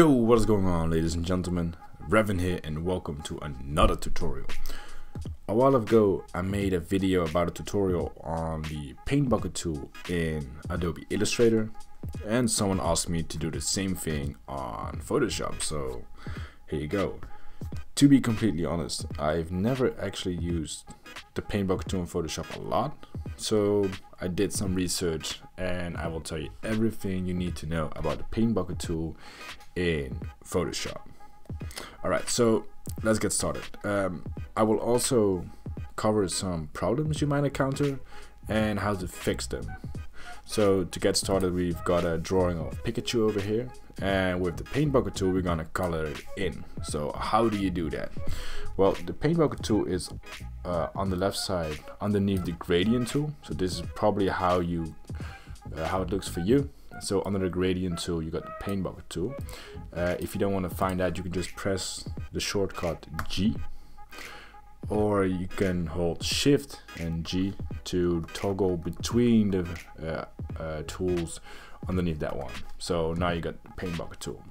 Yo, what is going on ladies and gentlemen? ReVoN here and welcome to another tutorial. A while ago I made a video about a tutorial on the paint bucket tool in Adobe Illustrator and someone asked me to do the same thing on Photoshop so here you go. To be completely honest, I've never actually used the paint bucket tool in Photoshop a lot so I did some research and I will tell you everything you need to know about the paint bucket tool in Photoshop. Alright, so let's get started. Um, I will also cover some problems you might encounter and how to fix them. So to get started, we've got a drawing of Pikachu over here. And with the paint bucket tool, we're gonna color it in. So how do you do that? Well, the paint bucket tool is uh, on the left side underneath the gradient tool. So this is probably how you uh, how it looks for you. So under the gradient tool, you got the paint bucket tool. Uh, if you don't want to find that, you can just press the shortcut G or you can hold shift and G to toggle between the uh, uh, tools underneath that one. So now you got the paint bucket tool.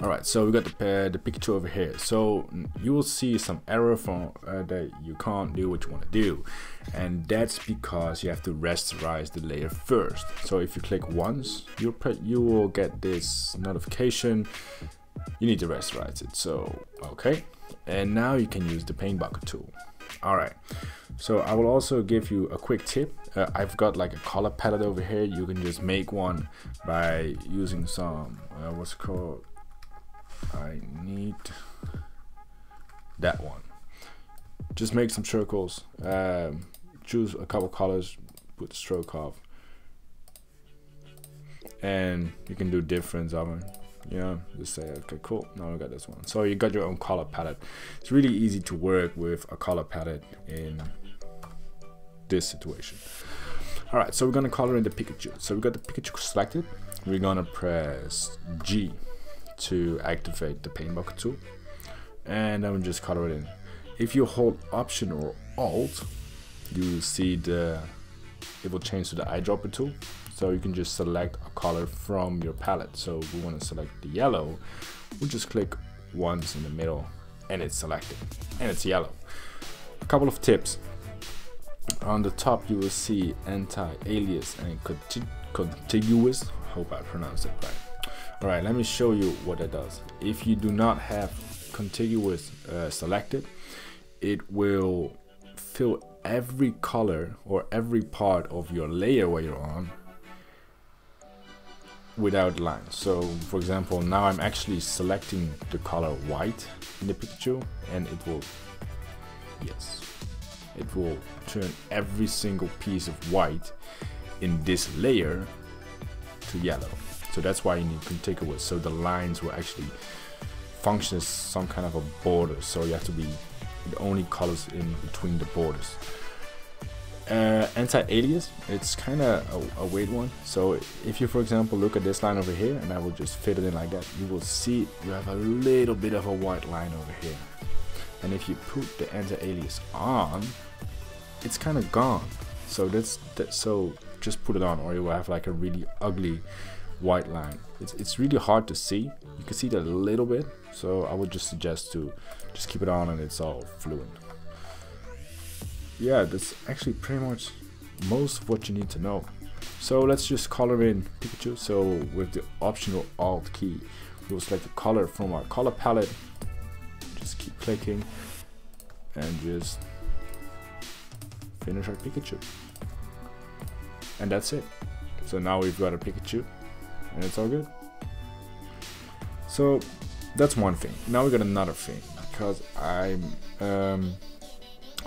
All right so we got the uh, the Pikachu over here. So you will see some error from uh, that you can't do what you want to do. And that's because you have to rasterize the layer first. So if you click once you you will get this notification. You need to rasterize it so okay and now you can use the paint bucket tool. All right. So i will also give you a quick tip. Uh, i've got like a color palette over here. You can just make one by using some uh, what's called? I need that one. Just make some circles. Um, choose a couple colors put the stroke off. And you can do difference of them know just say okay cool now we got this one. So you got your own color palette. It's really easy to work with a color palette in this situation. All right so we're gonna color in the Pikachu. So we got the Pikachu selected. We're gonna press G to activate the paint bucket tool. And then we just color it in. If you hold option or alt you will see the it will change to the eyedropper tool so you can just select a color from your palette. So we want to select the yellow. We'll just click once in the middle and it's selected and it's yellow. A couple of tips. On the top you will see anti-alias and contiguous. Hope I pronounced it right. Alright let me show you what it does. If you do not have contiguous uh, selected it will fill every color or every part of your layer where you're on without lines. So for example, now I'm actually selecting the color white in the picture and it will, yes, it will turn every single piece of white in this layer to yellow. So that's why you need contiguous. So the lines will actually function as some kind of a border. So you have to be the only colors in between the borders uh, anti-alias it's kind of a, a, weird one. So if you for example look at this line over here and I will just fit it in like that you will see you have a little bit of a white line over here. And if you put the anti-alias on it's kind of gone. So that's that so just put it on or you will have like a really ugly white line. It's, it's really hard to see. You can see that a little bit so I would just suggest to just keep it on and it's all fluent yeah, that's actually pretty much most of what you need to know. So let's just color in Pikachu. So with the optional Alt key, we'll select the color from our color palette. Just keep clicking and just finish our Pikachu. And that's it. So now we've got a Pikachu and it's all good. So that's one thing. Now we got another thing because I'm um,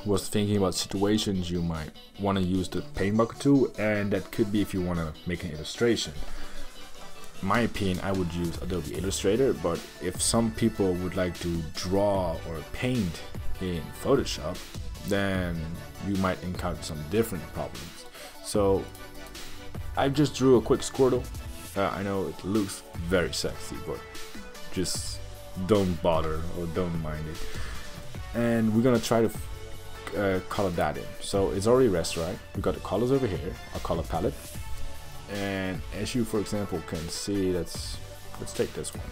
was thinking about situations you might want to use the paint bucket tool and that could be if you want to make an illustration. My opinion I would use Adobe Illustrator but if some people would like to draw or paint in Photoshop then you might encounter some different problems. So I just drew a quick Squirtle. Uh, I know it looks very sexy but just don't bother or don't mind it. And we're gonna try to uh, color that in. So it's already rasterized. We got the colors over here, our color palette. And as you, for example, can see, that's let's take this one.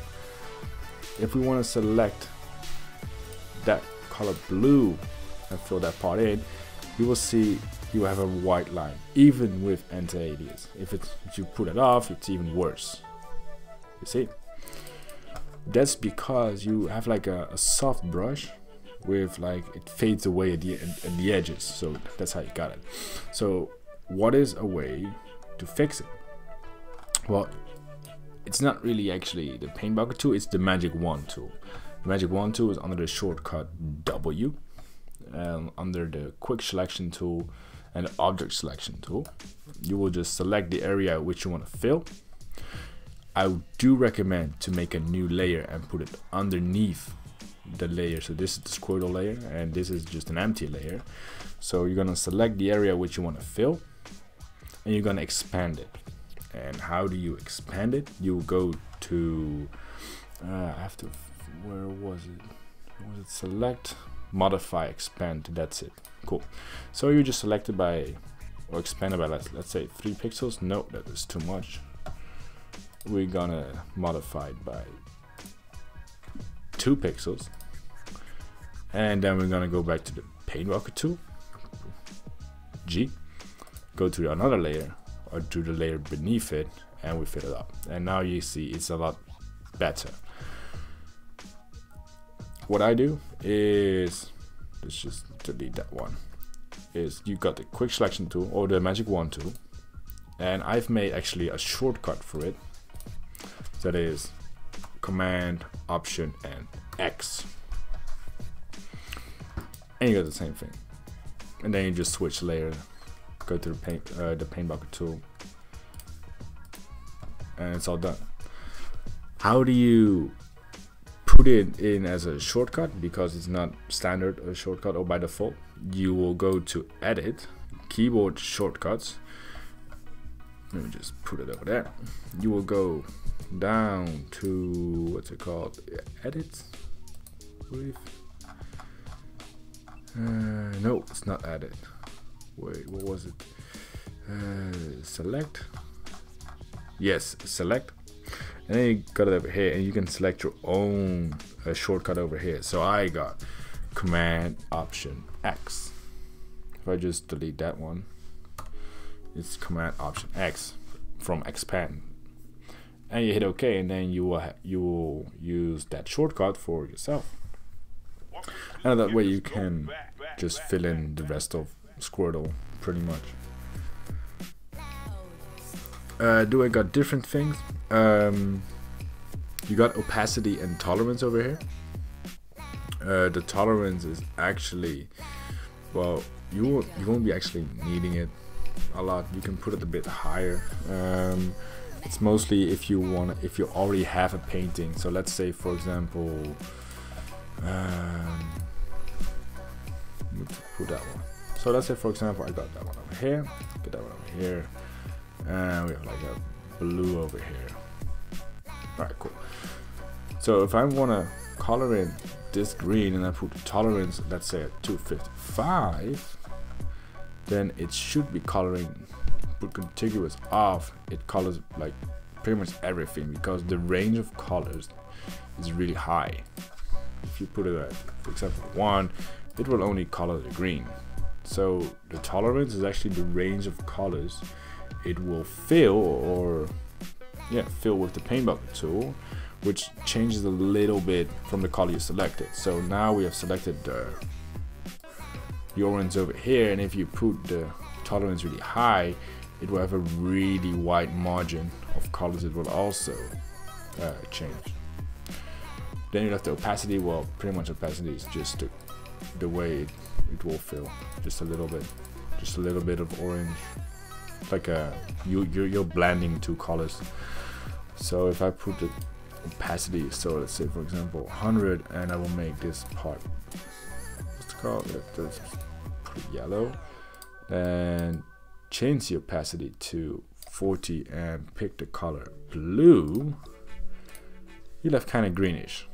If we want to select that color blue and fill that part in, you will see you have a white line, even with anti-alias. If, it's, if you put it off, it's even worse. You see? That's because you have like a, a soft brush with like it fades away at the at the edges. So that's how you got it. So what is a way to fix it? Well, it's not really actually the paint bucket tool, it's the magic wand tool. The magic wand tool is under the shortcut W, um, under the quick selection tool and object selection tool. You will just select the area which you want to fill. I do recommend to make a new layer and put it underneath the layer. So this is the Squirtle layer and this is just an empty layer. So you're gonna select the area which you want to fill and you're gonna expand it. And how do you expand it? You go to, uh, I have to, where was it? Was it select, modify, expand, that's it. Cool. So you just select it by, or expand it by, let's, let's say three pixels. No, that is too much. We're gonna modify it by two pixels. And then we're gonna go back to the paint bucket tool, G, go to another layer or to the layer beneath it and we fill it up. And now you see it's a lot better. What I do is, let's just delete that one, is you got the quick selection tool or the magic wand tool and I've made actually a shortcut for it that is command option and X. And you got the same thing. And then you just switch layer go to the paint uh, the paint bucket tool. And it's all done. How do you put it in as a shortcut? Because it's not standard a shortcut or by default you will go to edit keyboard shortcuts let me just put it over there. You will go down to what's it called? Edit uh, no it's not edit. Wait what was it? Uh, select? Yes select. And then you got it over here and you can select your own uh, shortcut over here. So I got command option X. If I just delete that one it's command option X from expand. And you hit OK and then you will you will use that shortcut for yourself. And that way you can just fill in the rest of Squirtle pretty much. Uh, do I got different things? Um, you got opacity and tolerance over here. Uh, the tolerance is actually well you won't you won't be actually needing it a lot. You can put it a bit higher. Um, it's mostly if you want if you already have a painting. So let's say for example um, put that one. So let's say for example I got that one over here get that one over here and we have like a blue over here. Alright cool. So if I want to color in this green and I put tolerance let's say at 255 then it should be coloring put contiguous off it colors like pretty much everything because the range of colors is really high. If you put it at for example one it will only color the green. So the tolerance is actually the range of colors it will fill or yeah fill with the paint bucket tool which changes a little bit from the color you selected. So now we have selected the, orange over here and if you put the tolerance really high it will have a really wide margin of colors it will also uh, change. Then you have the opacity. Well pretty much opacity is just the, the way it, it will feel, just a little bit just a little bit of orange. Like a you you're, you're blending two colors. So if I put the opacity so let's say for example 100 and I will make this part called yellow. And change the opacity to 40 and pick the color blue. You left kind of greenish.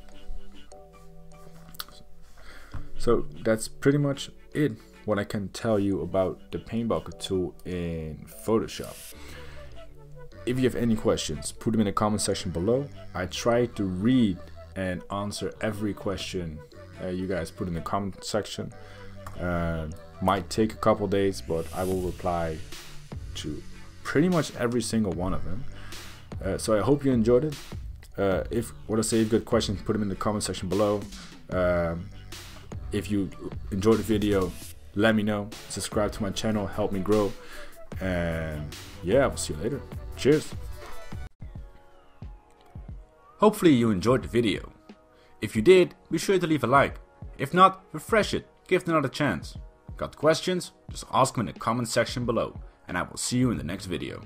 So that's pretty much it what I can tell you about the paint bucket tool in Photoshop. If you have any questions, put them in the comment section below. I try to read and answer every question you guys put in the comment section. Uh, might take a couple days, but I will reply to pretty much every single one of them. Uh, so I hope you enjoyed it. Uh, if what I say, if got questions, put them in the comment section below. Um, if you enjoyed the video, let me know. Subscribe to my channel, help me grow. And yeah, I'll see you later. Cheers. Hopefully you enjoyed the video. If you did, be sure to leave a like. If not, refresh it, give it another chance. Got questions? Just ask them in the comment section below, and I will see you in the next video.